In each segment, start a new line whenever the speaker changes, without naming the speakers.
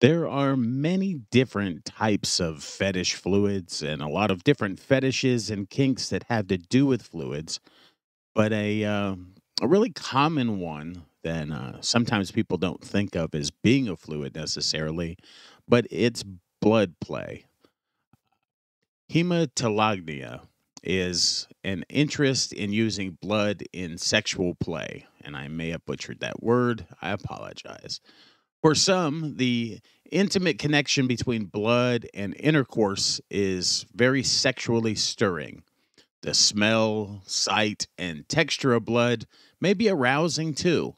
There are many different types of fetish fluids and a lot of different fetishes and kinks that have to do with fluids. But a, uh, a really common one that uh, sometimes people don't think of as being a fluid necessarily, but it's blood play. Hematolagnia is an interest in using blood in sexual play. And I may have butchered that word. I apologize. For some, the intimate connection between blood and intercourse is very sexually stirring. The smell, sight, and texture of blood may be arousing too.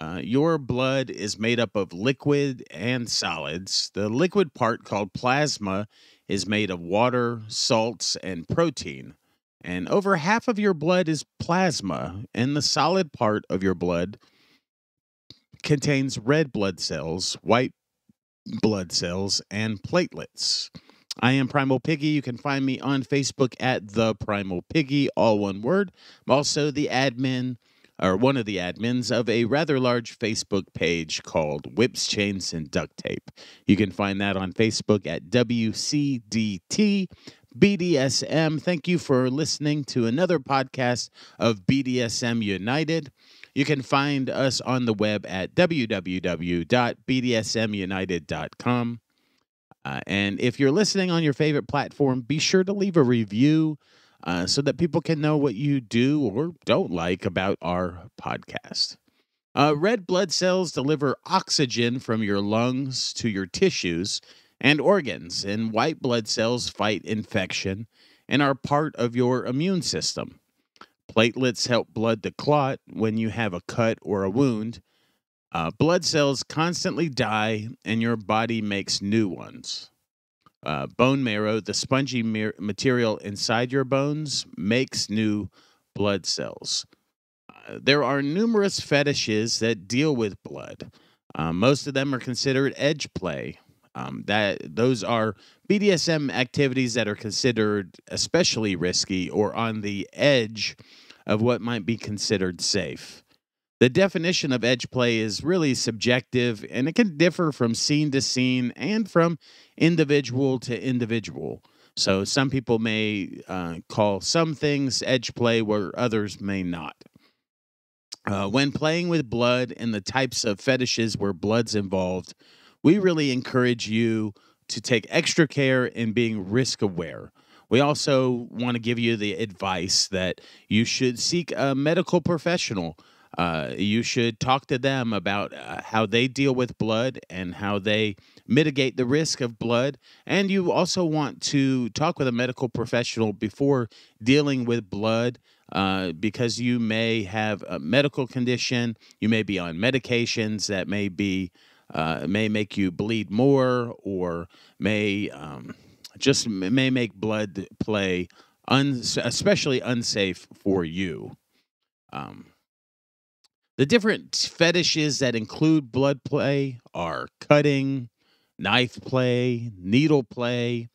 Uh, your blood is made up of liquid and solids. The liquid part, called plasma, is made of water, salts, and protein. And over half of your blood is plasma, and the solid part of your blood contains red blood cells, white blood cells, and platelets. I am Primal Piggy. You can find me on Facebook at The Primal Piggy, all one word. I'm also the admin, or one of the admins, of a rather large Facebook page called Whips, Chains, and Duct Tape. You can find that on Facebook at WCDT BDSM. Thank you for listening to another podcast of BDSM United. You can find us on the web at www.bdsmunited.com. Uh, and if you're listening on your favorite platform, be sure to leave a review uh, so that people can know what you do or don't like about our podcast. Uh, red blood cells deliver oxygen from your lungs to your tissues and organs, and white blood cells fight infection and are part of your immune system. Platelets help blood to clot when you have a cut or a wound. Uh, blood cells constantly die, and your body makes new ones. Uh, bone marrow, the spongy material inside your bones, makes new blood cells. Uh, there are numerous fetishes that deal with blood. Uh, most of them are considered edge play. Um, that those are BDSM activities that are considered especially risky or on the edge of what might be considered safe. The definition of edge play is really subjective and it can differ from scene to scene and from individual to individual. So, some people may uh, call some things edge play where others may not. Uh, when playing with blood and the types of fetishes where blood's involved, we really encourage you to take extra care in being risk aware. We also want to give you the advice that you should seek a medical professional. Uh, you should talk to them about uh, how they deal with blood and how they mitigate the risk of blood. And you also want to talk with a medical professional before dealing with blood uh, because you may have a medical condition, you may be on medications that may be uh, may make you bleed more or may um, just may make blood play un- especially unsafe for you. Um, the different fetishes that include blood play are cutting, knife play, needle play,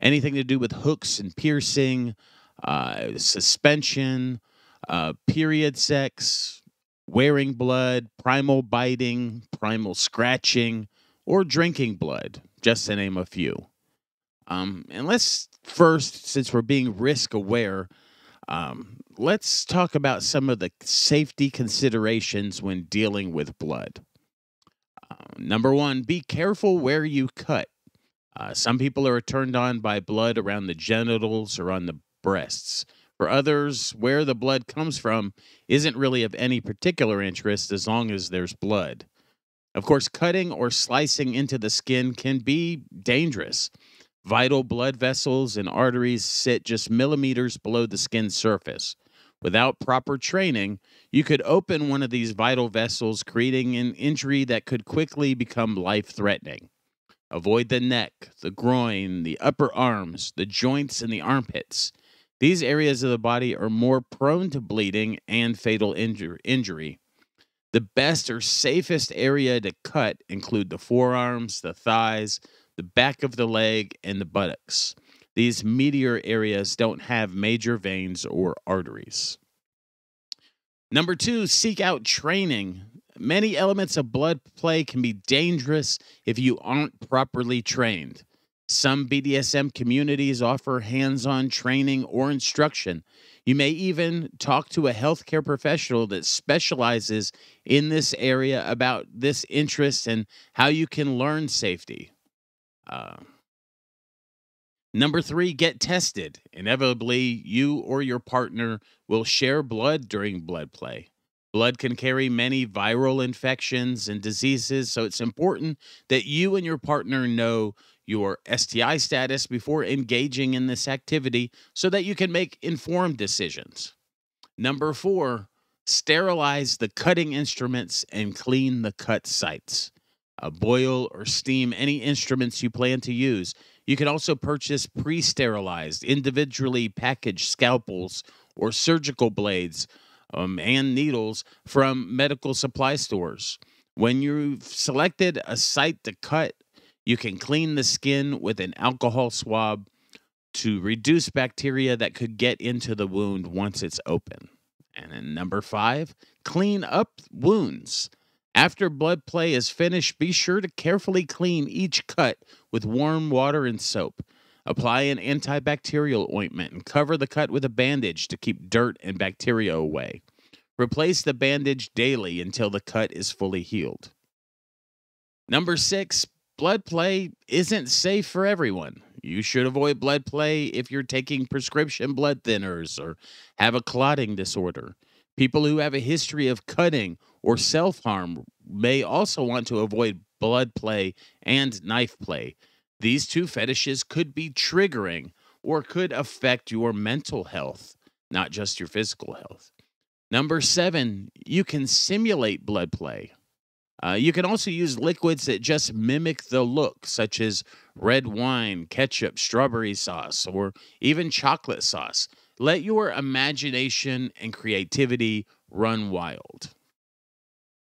anything to do with hooks and piercing, uh, suspension, uh, period sex, wearing blood, primal biting, primal scratching, or drinking blood, just to name a few. Um, and let's first, since we're being risk aware, um, let's talk about some of the safety considerations when dealing with blood. Uh, number one, be careful where you cut. Uh, some people are turned on by blood around the genitals or on the breasts. For others, where the blood comes from isn't really of any particular interest as long as there's blood. Of course, cutting or slicing into the skin can be dangerous. Vital blood vessels and arteries sit just millimeters below the skin surface. Without proper training, you could open one of these vital vessels, creating an injury that could quickly become life threatening. Avoid the neck, the groin, the upper arms, the joints, and the armpits. These areas of the body are more prone to bleeding and fatal injury. The best or safest area to cut include the forearms, the thighs, the back of the leg, and the buttocks. These meatier areas don't have major veins or arteries. Number two, seek out training many elements of blood play can be dangerous if you aren't properly trained. Some BDSM communities offer hands on training or instruction. You may even talk to a healthcare professional that specializes in this area about this interest and how you can learn safety. Uh, number three, get tested. Inevitably, you or your partner will share blood during blood play. Blood can carry many viral infections and diseases, so it's important that you and your partner know your STI status before engaging in this activity so that you can make informed decisions. Number four, sterilize the cutting instruments and clean the cut sites. Uh, boil or steam any instruments you plan to use. You can also purchase pre sterilized, individually packaged scalpels or surgical blades um, and needles from medical supply stores. When you've selected a site to cut, you can clean the skin with an alcohol swab to reduce bacteria that could get into the wound once it's open. And then number five, clean up wounds. After blood play is finished, be sure to carefully clean each cut with warm water and soap. Apply an antibacterial ointment and cover the cut with a bandage to keep dirt and bacteria away. Replace the bandage daily until the cut is fully healed. Number six, blood play isn't safe for everyone. You should avoid blood play if you're taking prescription blood thinners or have a clotting disorder. People who have a history of cutting or self harm may also want to avoid blood play and knife play. These two fetishes could be triggering or could affect your mental health, not just your physical health. Number seven, you can simulate blood play. Uh, you can also use liquids that just mimic the look, such as red wine, ketchup, strawberry sauce, or even chocolate sauce. Let your imagination and creativity run wild.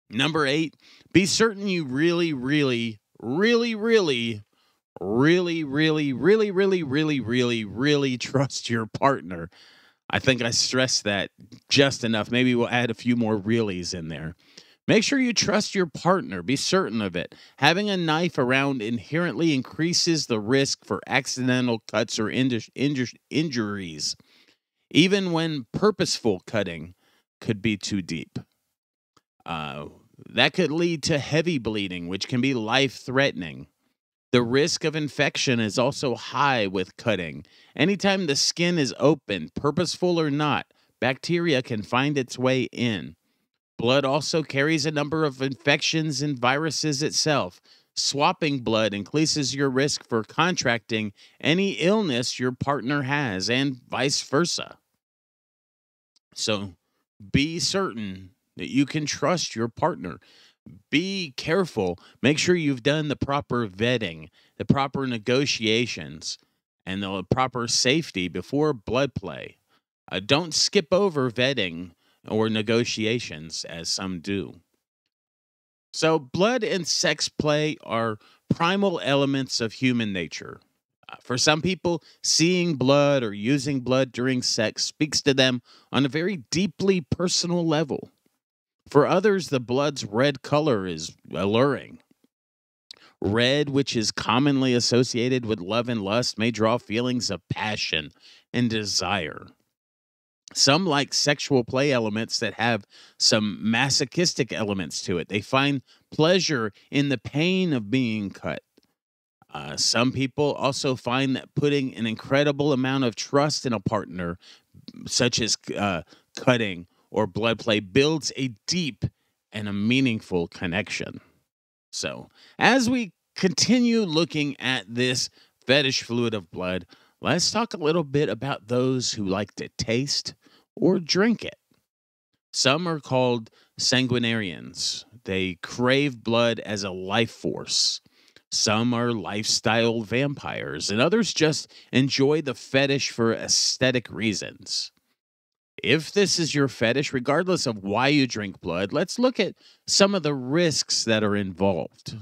Number eight, be certain you really, really, really, really, really, really, really, really, really, really, really trust your partner. I think I stressed that just enough. Maybe we'll add a few more reallys in there. Make sure you trust your partner, be certain of it. Having a knife around inherently increases the risk for accidental cuts or inju- inju- injuries, even when purposeful cutting could be too deep. Uh, that could lead to heavy bleeding, which can be life threatening. The risk of infection is also high with cutting. Anytime the skin is open, purposeful or not, bacteria can find its way in. Blood also carries a number of infections and viruses itself. Swapping blood increases your risk for contracting any illness your partner has, and vice versa. So be certain that you can trust your partner. Be careful. Make sure you've done the proper vetting, the proper negotiations, and the proper safety before blood play. Uh, don't skip over vetting or negotiations, as some do. So, blood and sex play are primal elements of human nature. Uh, for some people, seeing blood or using blood during sex speaks to them on a very deeply personal level. For others, the blood's red color is alluring. Red, which is commonly associated with love and lust, may draw feelings of passion and desire. Some like sexual play elements that have some masochistic elements to it. They find pleasure in the pain of being cut. Uh, some people also find that putting an incredible amount of trust in a partner, such as uh, cutting or blood play, builds a deep and a meaningful connection. So, as we continue looking at this fetish fluid of blood, let's talk a little bit about those who like to taste or drink it. Some are called sanguinarians. They crave blood as a life force. Some are lifestyle vampires, and others just enjoy the fetish for aesthetic reasons. If this is your fetish, regardless of why you drink blood, let's look at some of the risks that are involved.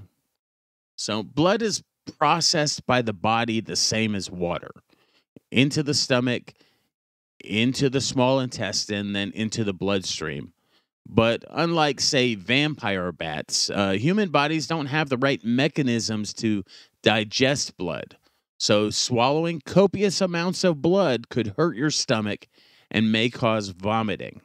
So, blood is processed by the body the same as water into the stomach into the small intestine, then into the bloodstream. But unlike, say, vampire bats, uh, human bodies don't have the right mechanisms to digest blood. So, swallowing copious amounts of blood could hurt your stomach and may cause vomiting.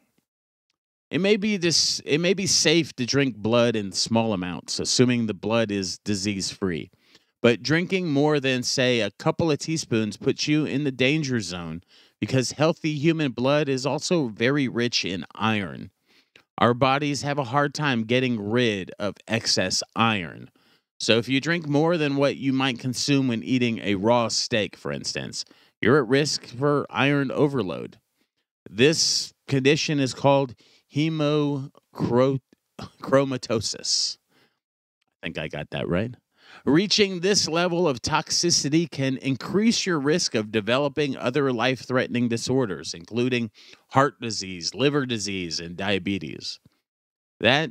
It may be this it may be safe to drink blood in small amounts, assuming the blood is disease free. But drinking more than say a couple of teaspoons puts you in the danger zone because healthy human blood is also very rich in iron. Our bodies have a hard time getting rid of excess iron. So if you drink more than what you might consume when eating a raw steak, for instance, you're at risk for iron overload. This condition is called hemochromatosis. I think I got that right. Reaching this level of toxicity can increase your risk of developing other life threatening disorders, including heart disease, liver disease, and diabetes. That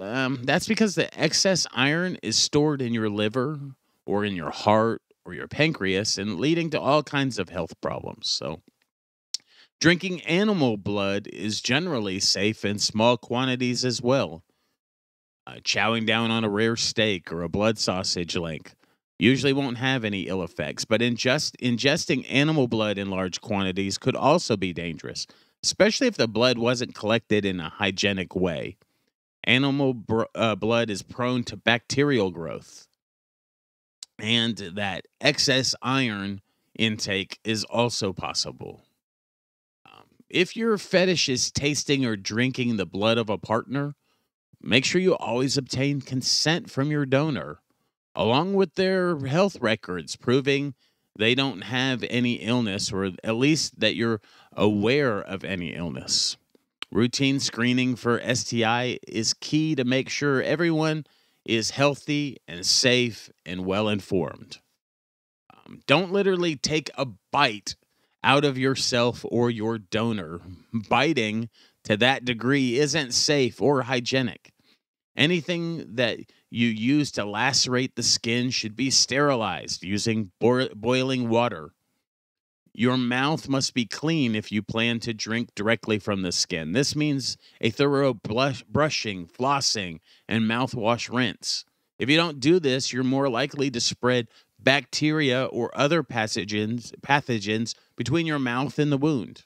um, that's because the excess iron is stored in your liver or in your heart or your pancreas and leading to all kinds of health problems. So, drinking animal blood is generally safe in small quantities as well uh, chowing down on a rare steak or a blood sausage link usually won't have any ill effects, but ingest, ingesting animal blood in large quantities could also be dangerous, especially if the blood wasn't collected in a hygienic way. Animal br- uh, blood is prone to bacterial growth, and that excess iron intake is also possible. Um, if your fetish is tasting or drinking the blood of a partner, Make sure you always obtain consent from your donor, along with their health records proving they don't have any illness, or at least that you're aware of any illness. Routine screening for STI is key to make sure everyone is healthy and safe and well informed. Um, don't literally take a bite out of yourself or your donor. Biting to that degree isn't safe or hygienic. Anything that you use to lacerate the skin should be sterilized using bo- boiling water. Your mouth must be clean if you plan to drink directly from the skin. This means a thorough blush, brushing, flossing, and mouthwash rinse. If you don't do this, you're more likely to spread bacteria or other pathogens, pathogens between your mouth and the wound.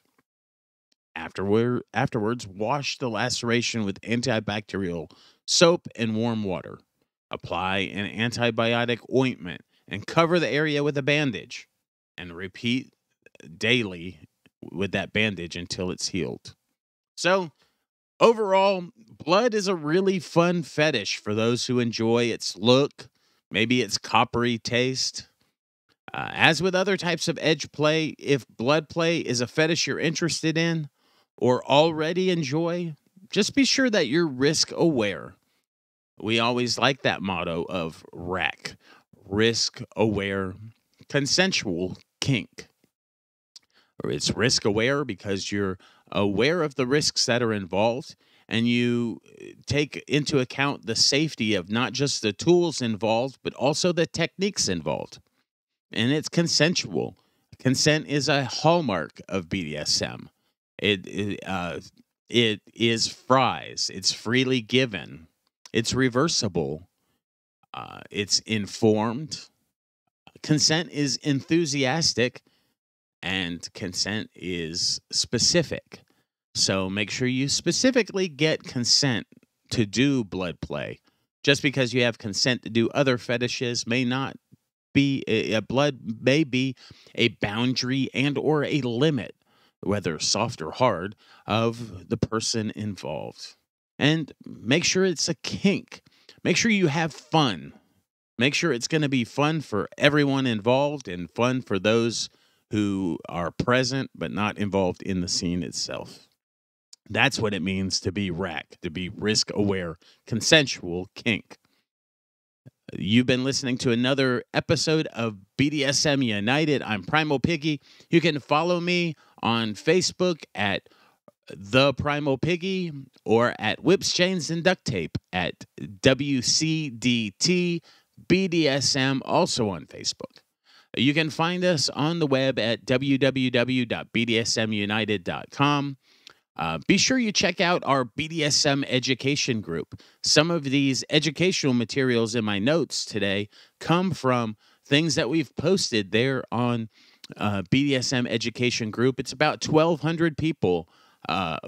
Afterward, afterwards, wash the laceration with antibacterial soap and warm water. Apply an antibiotic ointment and cover the area with a bandage and repeat daily with that bandage until it's healed. So, overall, blood is a really fun fetish for those who enjoy its look, maybe its coppery taste. Uh, as with other types of edge play, if blood play is a fetish you're interested in or already enjoy, just be sure that you're risk aware. We always like that motto of RACK, risk aware, consensual kink. Or it's risk aware because you're aware of the risks that are involved and you eh, take into account the safety of not just the tools involved, but also the techniques involved. And it's consensual. Consent is a hallmark of BDSM. It, it uh, it is fries. It's freely given. It's reversible. Uh, it's informed. Consent is enthusiastic, and consent is specific. So make sure you specifically get consent to do blood play. Just because you have consent to do other fetishes may not be a blood may be a boundary and or a limit whether soft or hard, of the person involved. And make sure it's a kink. Make sure you have fun. Make sure it's going to be fun for everyone involved and fun for those who are present but not involved in the scene itself. That's what it means to be RACK, to be risk aware, consensual kink. You've been listening to another episode of BDSM United. I'm Primal Piggy. You can follow me on Facebook at The Primal Piggy or at Whips, Chains, and Duct Tape at WCDT BDSM, also on Facebook. You can find us on the web at www.bdsmunited.com. Uh, be sure you check out our BDSM education group. Some of these educational materials in my notes today come from things that we've posted there on uh, BDSM education group. It's about 1,200 people, uh,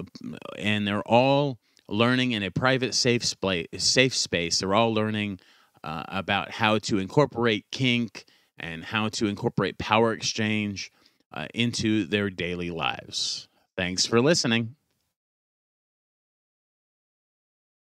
and they're all learning in a private, safe, spa- safe space. They're all learning uh, about how to incorporate kink and how to incorporate power exchange uh, into their daily lives. Thanks for listening.